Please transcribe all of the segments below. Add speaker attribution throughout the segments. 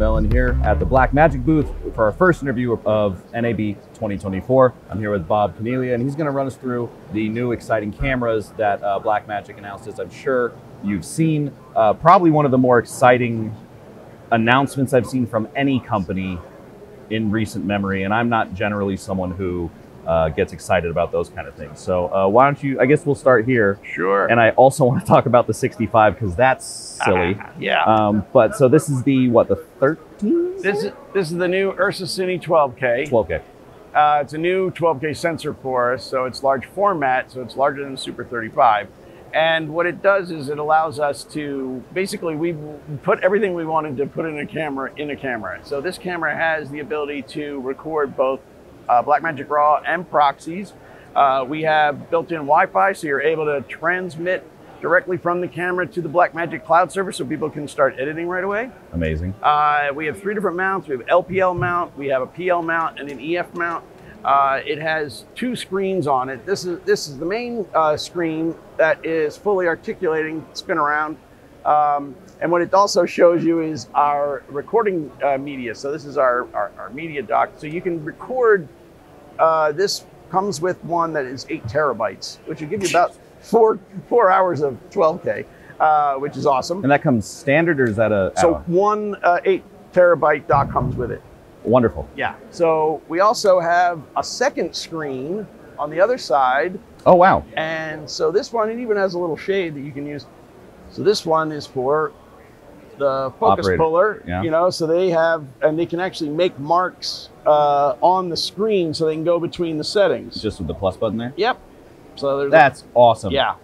Speaker 1: McMillan here at the Blackmagic booth for our first interview of NAB 2024. I'm here with Bob Caniglia, and he's going to run us through the new exciting cameras that uh, Blackmagic announced, as I'm sure you've seen. Uh, probably one of the more exciting announcements I've seen from any company in recent memory, and I'm not generally someone who uh, gets excited about those kind of things. So uh, why don't you? I guess we'll start here.
Speaker 2: Sure.
Speaker 1: And I also want to talk about the 65 because that's silly.
Speaker 2: Ah, yeah.
Speaker 1: Um, but so this is the what the 13?
Speaker 2: this is this is the new Ursa Cine 12K.
Speaker 1: 12K.
Speaker 2: Uh, it's a new 12K sensor for us, so it's large format, so it's larger than the Super 35. And what it does is it allows us to basically we put everything we wanted to put in a camera in a camera. So this camera has the ability to record both uh, Blackmagic RAW and proxies. Uh, we have built-in Wi-Fi, so you're able to transmit directly from the camera to the Blackmagic cloud server, so people can start editing right away.
Speaker 1: Amazing.
Speaker 2: Uh, we have three different mounts. We have LPL mount, we have a PL mount, and an EF mount. Uh, it has two screens on it. This is this is the main uh, screen that is fully articulating, spin around. Um, and what it also shows you is our recording uh, media. So this is our, our, our, media dock. So you can record, uh, this comes with one that is eight terabytes, which will give you about four, four hours of 12K, uh, which is awesome.
Speaker 1: And that comes standard or is that a?
Speaker 2: So one uh, eight terabyte dock comes with it.
Speaker 1: Wonderful.
Speaker 2: Yeah. So we also have a second screen on the other side.
Speaker 1: Oh, wow.
Speaker 2: And so this one, it even has a little shade that you can use. So this one is for the focus
Speaker 1: Operator.
Speaker 2: puller,
Speaker 1: Yeah.
Speaker 2: you know, so they have, and they can actually make marks uh, on the screen so they can go between the settings.
Speaker 1: Just with the plus button there.
Speaker 2: Yep. So there's,
Speaker 1: That's awesome.
Speaker 2: yeah.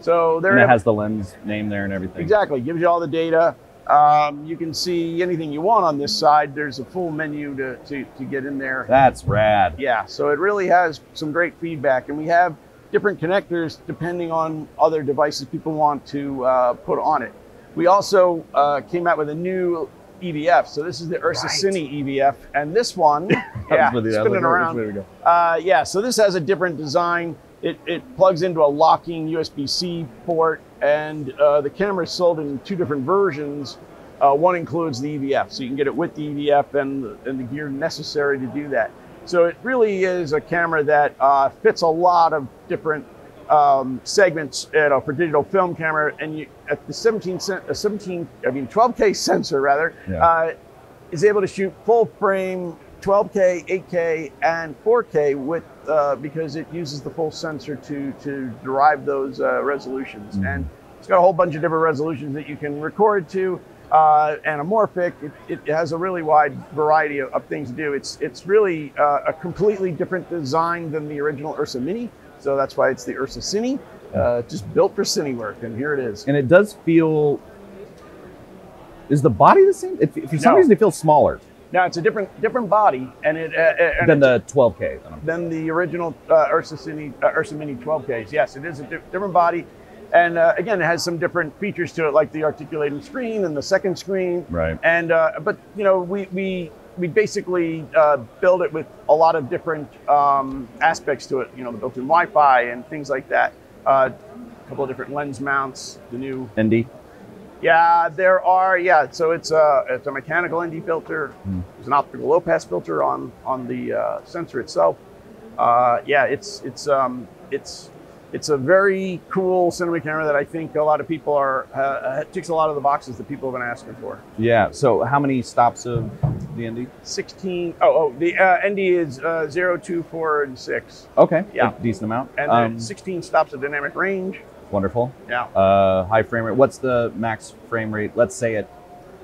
Speaker 2: So there
Speaker 1: And it has the lens name there and everything.
Speaker 2: Exactly. Gives you all the data. Um, you can see anything you want on this side. There's a full menu to, to, to get in there.
Speaker 1: That's rad.
Speaker 2: Yeah, so it really has some great feedback. And we have different connectors depending on other devices people want to uh, put on it. We also uh, came out with a new EVF. So this is the Ursa
Speaker 1: Right.
Speaker 2: Cine EVF. And this one, yeah,
Speaker 1: with the- I was
Speaker 2: spinning
Speaker 1: like,
Speaker 2: around.
Speaker 1: which way to go?
Speaker 2: Uh, yeah, so this has a different design. It, it plugs into a locking USB-C port, and uh, the camera is sold in two different versions. Uh, one includes the EVF, so you can get it with the EVF and, and the gear necessary to do that. So it really is a camera that uh, fits a lot of different um, segments you know, for digital film camera, and you, at the 17, cent, uh, 17, I mean 12K sensor rather,
Speaker 1: Yeah.
Speaker 2: uh, is able to shoot full frame 12K, 8K, and 4K with uh, because it uses the full sensor to to derive those uh, resolutions.
Speaker 1: Mhm.
Speaker 2: And it's got a whole bunch of different resolutions that you can record to. Uh, anamorphic. It, it has a really wide variety of, of things to do. It's it's really uh, a completely different design than the original Ursa Mini. So that's why it's the Ursa Cine, uh, just built for cine work, and here it is.
Speaker 1: And it does feel. Is the body the same? If, if for some
Speaker 2: No.
Speaker 1: reason it feels smaller
Speaker 2: Now it's a different different body, and it uh, uh, and
Speaker 1: than the 12K.
Speaker 2: than the original uh, Ursa, Cine, uh, Ursa Mini 12Ks. Yes, it is a di- different body. And uh, again, it has some different features to it, like the articulating screen and the second screen.
Speaker 1: Right.
Speaker 2: And uh, but you know, we we we basically uh, build it with a lot of different um, aspects to it. You know, the built-in Wi-Fi and things like that. Uh, a couple of different lens mounts. The new
Speaker 1: ND.
Speaker 2: yeah, there are. Yeah, so it's a it's a mechanical ND filter.
Speaker 1: Hmm.
Speaker 2: There's an optical low pass filter on on the uh, sensor itself. Uh, yeah, it's it's um, it's it's a very cool cinema camera that I think a lot of people are uh, uh, ticks a lot of the boxes that people have been asking for.
Speaker 1: Yeah. So how many stops of the ND?
Speaker 2: 16. Oh, oh, the uh, ND is uh, 0, 2, 4, and 6.
Speaker 1: Okay.
Speaker 2: Yeah.
Speaker 1: A decent amount.
Speaker 2: And
Speaker 1: Um,
Speaker 2: then 16 stops of dynamic range.
Speaker 1: wonderful.
Speaker 2: Yeah.
Speaker 1: Uh, high frame rate. What's the max frame rate? Let's say it,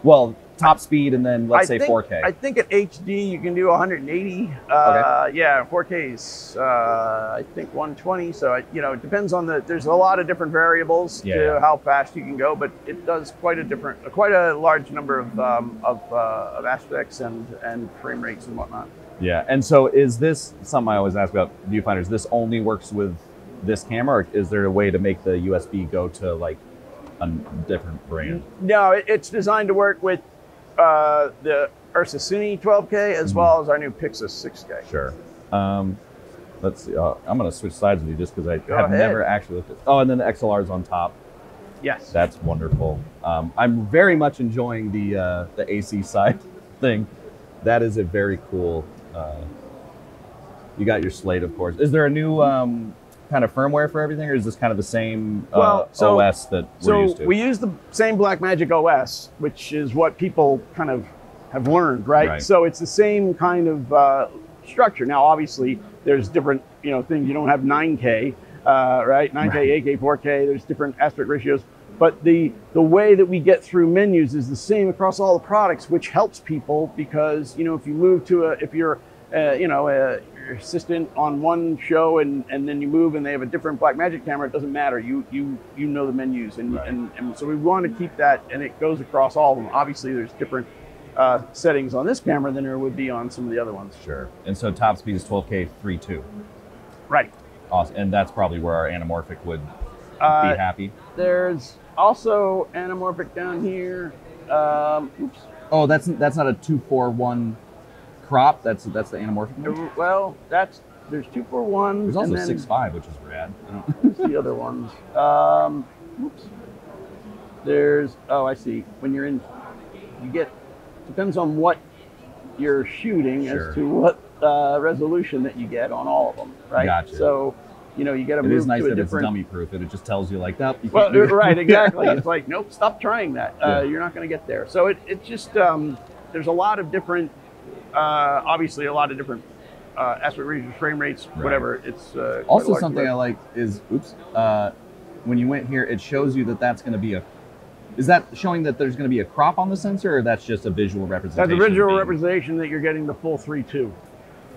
Speaker 1: well, top speed and then let's
Speaker 2: I
Speaker 1: say
Speaker 2: think,
Speaker 1: 4K.
Speaker 2: I think at HD you can do 180. Uh, Yeah, 4K is uh, I think 120. So I, you know, it depends on the. There's a lot of different variables
Speaker 1: Yeah,
Speaker 2: to
Speaker 1: yeah.
Speaker 2: how fast you can go, but it does quite a different, quite a large number of um, of, uh, of aspects and and frame rates and whatnot.
Speaker 1: Yeah, and so is this something I always ask about viewfinders? This only works with this camera, or is there a way to make the USB go to like a different brand?
Speaker 2: No, it's designed to work with uh, the Ursa Cine 12K as
Speaker 1: Mhm.
Speaker 2: well as our new PYXIS 6K.
Speaker 1: Sure. Um, let's see. Uh, I'm going to switch sides with you just because I
Speaker 2: Go
Speaker 1: have
Speaker 2: ahead.
Speaker 1: never actually looked at. Oh, and then the XLR's on top.
Speaker 2: Yes.
Speaker 1: That's wonderful. Um, I'm very much enjoying the uh, the AC side thing. That is a very cool. Uh, you got your slate, of course. Is there a new um, kind of firmware for everything, or is this kind of the same uh,
Speaker 2: Well, so-
Speaker 1: OS that we're
Speaker 2: So
Speaker 1: used to?
Speaker 2: we use the same Blackmagic OS, which is what people kind of have learned, right?
Speaker 1: Right.
Speaker 2: So it's the same kind of uh, structure. Now, obviously, there's different, you know, things. You don't have 9K, uh, right? 9K,
Speaker 1: Right.
Speaker 2: 8K, 4K. There's different aspect ratios. But the the way that we get through menus is the same across all the products, which helps people because you know if you move to a if you're uh, you know assistant on one show and, and then you move and they have a different Blackmagic camera, it doesn't matter. You you you know the menus and,
Speaker 1: Right.
Speaker 2: and, and so we want to keep that and it goes across all of them. Obviously, there's different uh, settings on this camera than there would be on some of the other ones.
Speaker 1: sure. And so top speed is 12K 3.2.
Speaker 2: Right.
Speaker 1: Awesome. And that's probably where our anamorphic would
Speaker 2: Uh,
Speaker 1: be happy.
Speaker 2: There's also anamorphic down here. Um, oops.
Speaker 1: Oh, that's that's not a 241 crop. That's that's the anamorphic one.
Speaker 2: Well, that's there's two four one.
Speaker 1: There's also
Speaker 2: and then
Speaker 1: 6.5, which is rad. I
Speaker 2: What's the other ones? Um, oops. There's oh I see. When you're in, you get depends on what you're shooting
Speaker 1: Sure.
Speaker 2: as to what uh, resolution that you get on all of them, right?
Speaker 1: Gotcha.
Speaker 2: So, you know, you get to
Speaker 1: It
Speaker 2: move
Speaker 1: is nice
Speaker 2: to a
Speaker 1: that it's dummy proof and it just tells you like that.
Speaker 2: Well,
Speaker 1: it.
Speaker 2: right, exactly. it's like, nope, stop trying that. Uh,
Speaker 1: Yeah.
Speaker 2: You're not going to get there. So it, it just, um, there's a lot of different, uh, obviously a lot of different uh, aspect ratios, frame rates,
Speaker 1: Right.
Speaker 2: whatever. It's uh,
Speaker 1: Also, something
Speaker 2: array.
Speaker 1: I like is, oops, uh, when you went here, it shows you that that's going to be a. Is that showing that there's going to be a crop on the sensor, or that's just a visual representation?
Speaker 2: That's a visual representation that you're getting the full three two.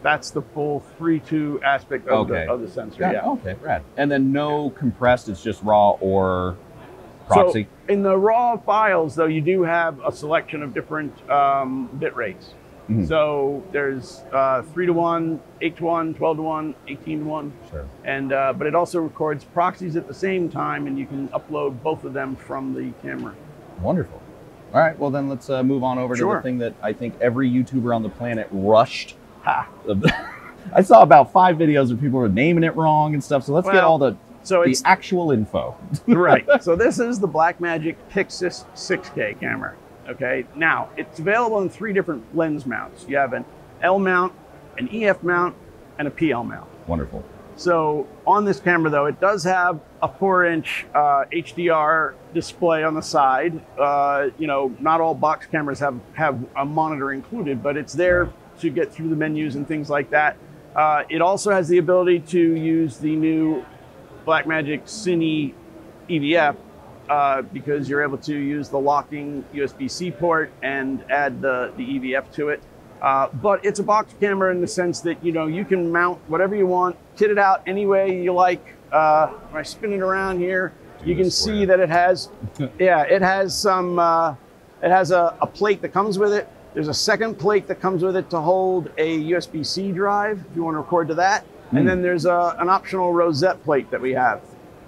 Speaker 2: That's the full three two aspect of,
Speaker 1: Okay.
Speaker 2: the, of the sensor.
Speaker 1: Got it.
Speaker 2: yeah.
Speaker 1: Okay, rad. And then no compressed; it's just raw or proxy.
Speaker 2: So in the raw files, though, you do have a selection of different um, bit rates.
Speaker 1: Mhm.
Speaker 2: So there's uh, 3 to 1, 8 to 1, 12 to 1, 18 to 1.
Speaker 1: sure.
Speaker 2: And uh, but it also records proxies at the same time, and you can upload both of them from the camera.
Speaker 1: Wonderful. All right. Well, then let's uh, move on over to the thing that I think every YouTuber on the planet rushed.
Speaker 2: Ha.
Speaker 1: I saw about five videos where people were naming it wrong and stuff. So let's get all the
Speaker 2: So
Speaker 1: the
Speaker 2: it's
Speaker 1: actual info.
Speaker 2: right. So this is the Blackmagic PYXIS 6K camera. Okay. Now it's available in three different lens mounts. You have an L mount, an EF mount, and a PL mount.
Speaker 1: Wonderful.
Speaker 2: So on this camera, though, it does have a four-inch uh, HDR display on the side. Uh, you know, not all box cameras have have a monitor included, but it's there to get through the menus and things like that. Uh, it also has the ability to use the new Blackmagic Cine EVF uh, because you're able to use the locking USB-C port and add the, the EVF to it. Uh, but it's a box camera in the sense that you know you can mount whatever you want, kit it out any way you like. Uh, when I spin it around here,
Speaker 1: Do
Speaker 2: you can see that it has, yeah, it has some, uh, it has a, a plate that comes with it. There's a second plate that comes with it to hold a USB-C drive if you want to record to that.
Speaker 1: Hmm.
Speaker 2: And then there's a, an optional rosette plate that we have.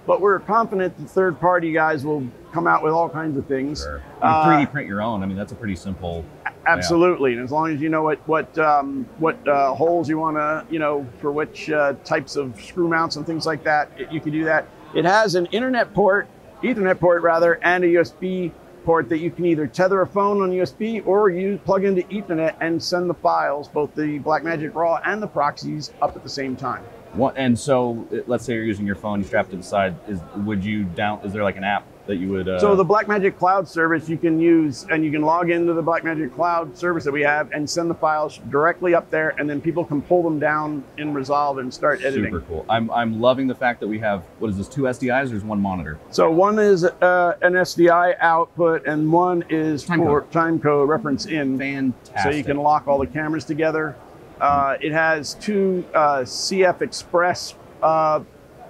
Speaker 2: But we're confident the third party guys will come out with all kinds of things.
Speaker 1: Sure. You
Speaker 2: Uh,
Speaker 1: 3D print your own. I mean, that's a pretty simple.
Speaker 2: Absolutely, and as long as you know what what um, what uh, holes you want to, you know, for which uh, types of screw mounts and things like that, it, you can do that. It has an Internet port, Ethernet port rather, and a USB port that you can either tether a phone on USB or you plug into Ethernet and send the files, both the Blackmagic RAW and the proxies, up at the same time.
Speaker 1: What, and so, uh, let's say you're using your phone, you strap it to the side. Is would you down? Is there like an app that you would? Uh,
Speaker 2: So the Blackmagic Cloud service you can use, and you can log into the Blackmagic Cloud service that we have, and send the files directly up there, and then people can pull them down in Resolve and start editing.
Speaker 1: super cool. I'm I'm loving the fact that we have what is this two SDIs or is one monitor?
Speaker 2: So one is uh, an SDI output, and one is
Speaker 1: Time
Speaker 2: for
Speaker 1: code.
Speaker 2: time code reference in.
Speaker 1: Fantastic.
Speaker 2: So you can lock all the cameras together. Uh, it has two uh, CF Express uh,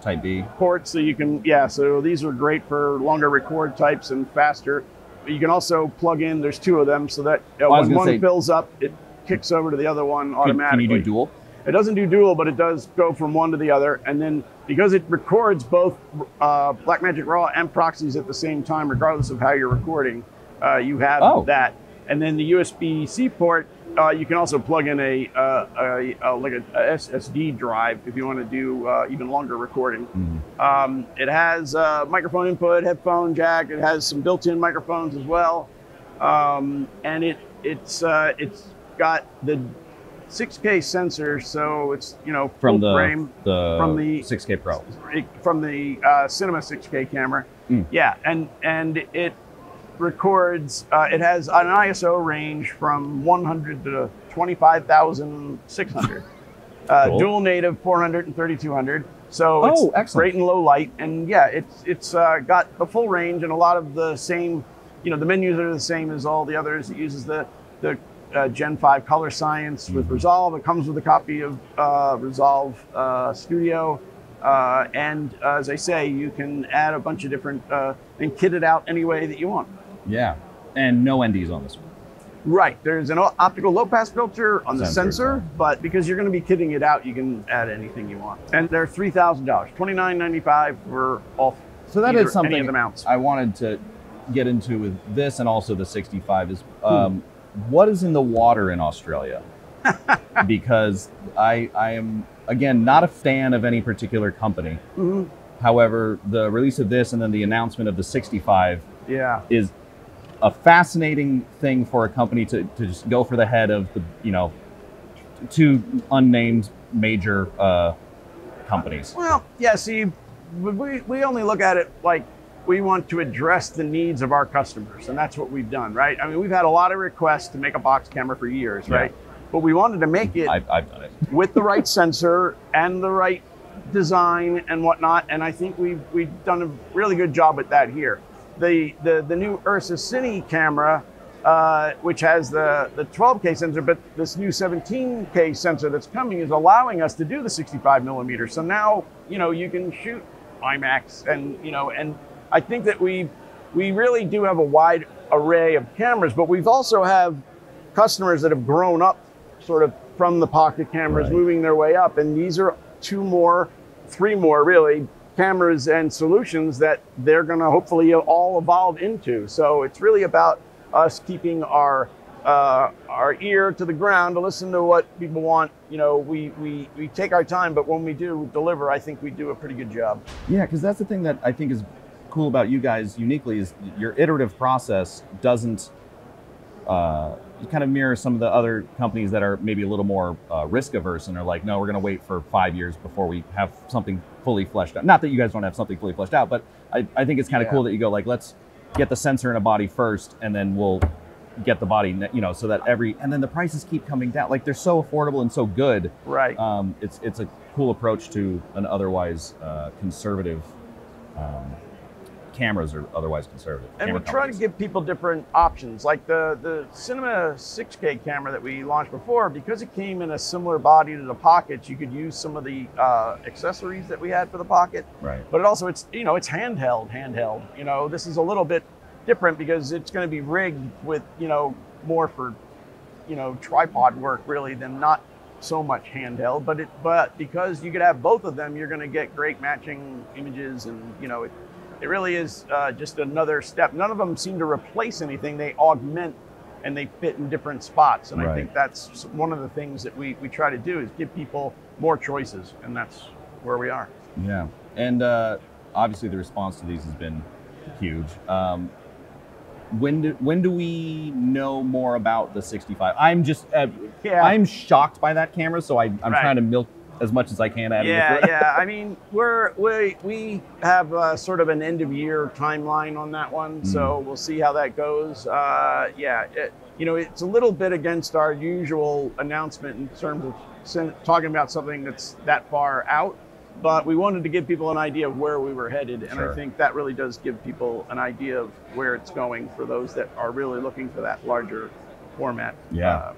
Speaker 1: Type B.
Speaker 2: ports, so you can yeah. So these are great for longer record types and faster. But you can also plug in. There's two of them, so that uh, when one
Speaker 1: say-
Speaker 2: fills up, it kicks over to the other one automatically.
Speaker 1: can you do dual?
Speaker 2: It doesn't do dual, but it does go from one to the other. And then because it records both uh, Blackmagic Raw and proxies at the same time, regardless of how you're recording, uh, you have
Speaker 1: Oh.
Speaker 2: that. And then the USB-C port, uh, you can also plug in a, uh, a, a like a, a SSD drive if you want to do uh, even longer recording.
Speaker 1: Mhm.
Speaker 2: Um, it has uh, microphone input, headphone jack. It has some built-in microphones as well, um, and it it's uh, it's got the 6K sensor, so it's you know
Speaker 1: From the
Speaker 2: frame
Speaker 1: the
Speaker 2: from the-
Speaker 1: 6K Pro.
Speaker 2: from the uh, Cinema 6K camera.
Speaker 1: Mm.
Speaker 2: Yeah, and and it records. Uh, it has an ISO range from 100 to 25,600. Uh,
Speaker 1: Cool.
Speaker 2: Dual native 400 and 3200. So
Speaker 1: Oh,
Speaker 2: it's
Speaker 1: excellent.
Speaker 2: great in low light, and yeah, it's it's uh, got the full range and a lot of the same. You know, the menus are the same as all the others. It uses the the uh, Gen 5 color science with
Speaker 1: Mm-hmm.
Speaker 2: Resolve. It comes with a copy of uh, Resolve uh, Studio. Uh, and uh, as I say, you can add a bunch of different uh, and kit it out any way that you want.
Speaker 1: Yeah. And no NDs on this one.
Speaker 2: Right. There's an optical low pass filter on the
Speaker 1: Sensors,
Speaker 2: sensor, but because you're going to be kitting it out, you can add anything you want. And they're three thousand dollars, twenty nine ninety five for all.
Speaker 1: So that
Speaker 2: either-
Speaker 1: is something
Speaker 2: of the mounts.
Speaker 1: I wanted to get into with this and also the 65 is um, what is in the water in Australia? because I I am again not a fan of any particular company.
Speaker 2: Mhm.
Speaker 1: However, the release of this and then the announcement of the 65
Speaker 2: Yeah.
Speaker 1: is a fascinating thing for a company to, to just go for the head of the you know two unnamed major uh, companies.
Speaker 2: Well, yeah. See, we we only look at it like we want to address the needs of our customers, and that's what we've done, right? I mean, we've had a lot of requests to make a box camera for years,
Speaker 1: Yeah.
Speaker 2: right? But we wanted to make it
Speaker 1: I've, I've done it.
Speaker 2: with the right sensor and the right design and whatnot. And I think we've we've done a really good job at that here. The the the new Ursa Cine camera, uh, which has the the 12K sensor, but this new 17K sensor that's coming is allowing us to do the 65 millimeter. So now you know you can shoot IMAX and you know and I think that we we really do have a wide array of cameras, but we've also have customers that have grown up sort of from the pocket cameras
Speaker 1: Right.
Speaker 2: moving their way up and these are two more three more really cameras and solutions that they're going to hopefully all evolve into. So it's really about us keeping our uh, our ear to the ground to listen to what people want. You know we, we we take our time but when we do deliver i think we do a pretty good job.
Speaker 1: Yeah, because that's the thing that I think is cool about you guys uniquely is your iterative process doesn't uh, kind of mirror some of the other companies that are maybe a little more uh, risk averse and are like, no, we're going to wait for five years before we have something fully fleshed out. Not that you guys don't have something fully fleshed out, but I, I think it's kind of
Speaker 2: Yeah.
Speaker 1: cool that you go like, let's get the sensor in a body first, and then we'll get the body, you know, so that every and then the prices keep coming down. Like they're so affordable and so good.
Speaker 2: right
Speaker 1: Um, it's it's a cool approach to an otherwise uh, conservative um, cameras are otherwise conservative.
Speaker 2: and we're trying to give people different options like the the cinema 6k camera that we launched before because it came in a similar body to the pockets you could use some of the uh, accessories that we had for the pocket
Speaker 1: right.
Speaker 2: but it also it's you know it's handheld handheld you know this is a little bit different because it's going to be rigged with you know more for you know tripod work really than not so much handheld but it but because you could have both of them you're going to get great matching images and you know it it really is uh, just another step. None of them seem to replace anything. They augment and they fit in different spots. And i think that's one of the things that we, we try to do is give people more choices and that's where we are.
Speaker 1: Yeah, and uh, obviously the response to these has been huge. Um, when do when do we know more about the 65? I'm just uh,
Speaker 2: yeah.
Speaker 1: I'm shocked by that camera, so I, I'm
Speaker 2: Right.
Speaker 1: trying to milk as much as I can out of
Speaker 2: yeah,
Speaker 1: it.
Speaker 2: yeah. I mean, we're we we have uh, sort of an end of year timeline on that one, so we'll see how that goes. Uh, yeah, it, you know, it's a little bit against our usual announcement in terms of talking about something that's that far out. But we wanted to give people an idea of where we were headed, and
Speaker 1: Sure.
Speaker 2: I think that really does give people an idea of where it's going for those that are really looking for that larger format
Speaker 1: Yeah.
Speaker 2: uh,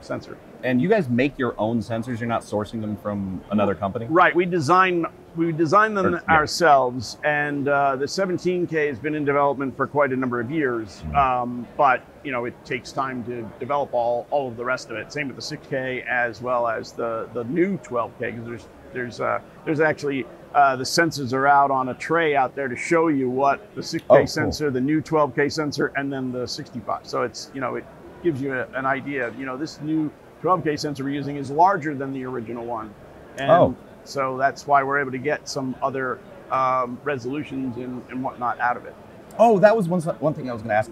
Speaker 2: sensor.
Speaker 1: And you guys make your own sensors. You're not sourcing them from another company.
Speaker 2: Right, we design we design them
Speaker 1: Or- yeah.
Speaker 2: ourselves, and uh, the 17K has been in development for quite a number of years.
Speaker 1: Mhm.
Speaker 2: Um, but you know, it takes time to develop all all of the rest of it. Same with the 6K as well as the the new 12K because there's there's uh, there's actually uh, the sensors are out on a tray out there to show you what the 6K
Speaker 1: Oh, cool.
Speaker 2: sensor, the new 12K sensor, and then the 65. So it's you know it gives you a, an idea. of, You know, this new 12K sensor we're using is larger than the original one. And
Speaker 1: Oh.
Speaker 2: so that's why we're able to get some other um, resolutions and, and whatnot out of it.
Speaker 1: Oh, that was one one thing I was going to ask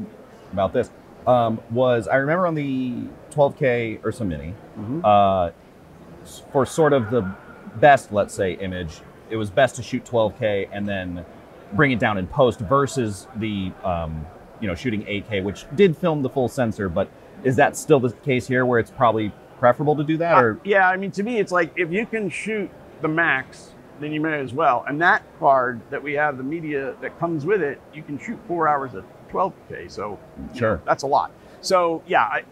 Speaker 1: about this. um, was I remember on the 12K Ursa Mini,
Speaker 2: Mhm.
Speaker 1: uh, for sort of the best, let's say, image, it was best to shoot 12K and then bring it down in post versus the, um, you know, shooting 8K, which did film the full sensor. But is that still the case here, where it's probably preferable to do that,
Speaker 2: Uh,
Speaker 1: or
Speaker 2: yeah, I mean, to me, it's like if you can shoot the max, then you may as well. And that card that we have, the media that comes with it, you can shoot four hours at 12K. So
Speaker 1: Sure.
Speaker 2: know, that's a lot. So yeah, I,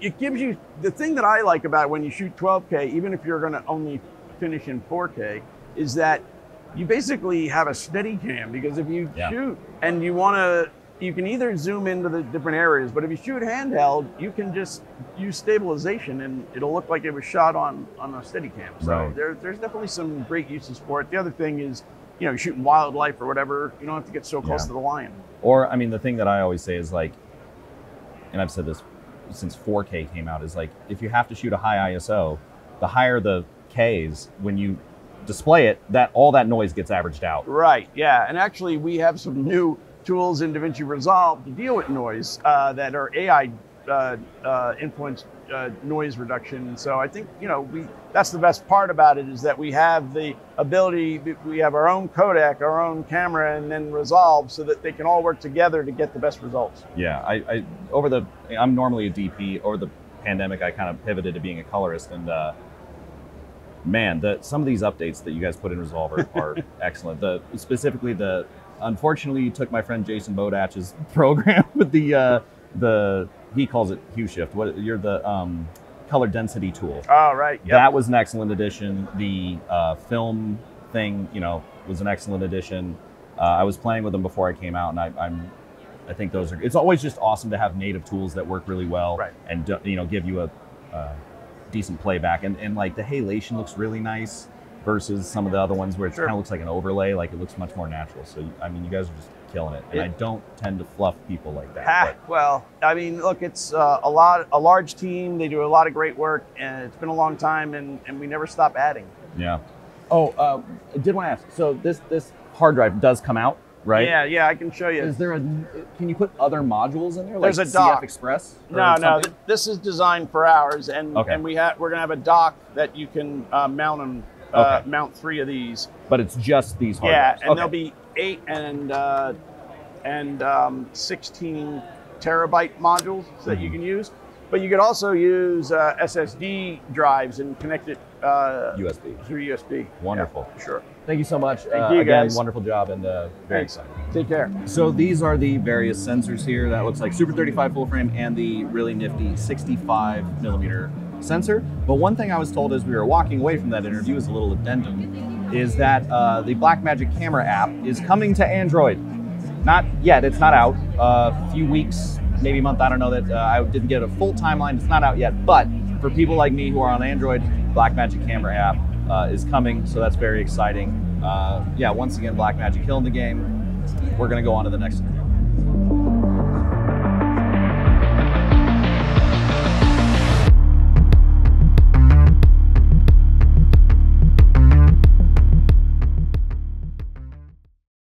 Speaker 2: it gives you the thing that I like about when you shoot 12K, even if you're going to only finish in 4K, is that you basically have a steady cam because if you
Speaker 1: Yeah.
Speaker 2: shoot and you want to you can either zoom into the different areas but if you shoot handheld you can just use stabilization and it'll look like it was shot on on a steady cam so
Speaker 1: Right.
Speaker 2: there, there's definitely some great uses for it the other thing is you know shooting wildlife or whatever you don't have to get so close
Speaker 1: Yeah.
Speaker 2: to the lion
Speaker 1: Or, I mean, the thing that I always say is like, and I've said this since 4K came out, is like, if you have to shoot a high ISO, the higher the Ks, when you display it, that all that noise gets averaged out.
Speaker 2: Right. Yeah. And actually, we have some new tools in DaVinci Resolve to deal with noise uh, that are AI uh, uh, influenced uh, noise reduction. And so I think you know we that's the best part about it is that we have the ability. We have our own codec, our own camera, and then Resolve, so that they can all work together to get the best results.
Speaker 1: Yeah, I, I over the I'm normally a DP. Over the pandemic, I kind of pivoted to being a colorist, and uh, man, the some of these updates that you guys put in Resolve are, are excellent. The specifically the unfortunately you took my friend Jason Bodach's program with the uh, the he calls it hue shift. What you're the um, color density tool.
Speaker 2: All right. Yep.
Speaker 1: That was an excellent addition. The uh, film thing, you know, was an excellent addition. Uh, I was playing with them before I came out, and I, I'm, I think those are. It's always just awesome to have native tools that work really well,
Speaker 2: Right.
Speaker 1: and you know, give you a, uh decent playback. And and like the halation looks really nice versus some of the other ones where it
Speaker 2: Sure.
Speaker 1: kind of looks like an overlay. Like it looks much more natural. So I mean, you guys are just killing it, and I don't tend to fluff people like that.
Speaker 2: Ah, well, I mean, look, it's uh, a lot, a large team. They do a lot of great work, and it's been a long time, and, and we never stop adding.
Speaker 1: Yeah. Oh, uh, I did want to ask. So this this hard drive does come out, right?
Speaker 2: Yeah, yeah, I can show you.
Speaker 1: Is there a? Can you put other modules in there?
Speaker 2: There's
Speaker 1: like
Speaker 2: a dock.
Speaker 1: CF Express. or
Speaker 2: No, no. th- This is designed for ours, and
Speaker 1: Okay.
Speaker 2: and we have we're gonna have a dock that you can uh, mount them. Uh,
Speaker 1: Okay.
Speaker 2: Mount three of these.
Speaker 1: But it's just these hard
Speaker 2: yeah,
Speaker 1: drives.
Speaker 2: and
Speaker 1: Okay.
Speaker 2: there'll be eight and uh, and um, sixteen terabyte modules that you
Speaker 1: Mhm.
Speaker 2: can use. But you could also use uh, SSD drives and connect it uh,
Speaker 1: USB.
Speaker 2: through USB.
Speaker 1: Wonderful.
Speaker 2: Yeah, sure.
Speaker 1: Thank you so much.
Speaker 2: Thank
Speaker 1: Uh,
Speaker 2: you,
Speaker 1: again,
Speaker 2: guys.
Speaker 1: wonderful job and uh, very
Speaker 2: Thanks.
Speaker 1: exciting.
Speaker 2: Take care.
Speaker 1: So these are the various sensors here. That looks like Super 35 full frame and the really nifty 65 millimeter sensor. But one thing I was told as we were walking away from that interview as a little addendum is that uh, the Blackmagic camera app is coming to Android. Not yet. It's not out. A few weeks, maybe a month. I don't know. That uh, I didn't get a full timeline. It's not out yet. But for people like me who are on Android, Blackmagic camera app uh, is coming. So that's very exciting. Uh, yeah. Once again, Blackmagic killing the game. We're gonna go on to the next.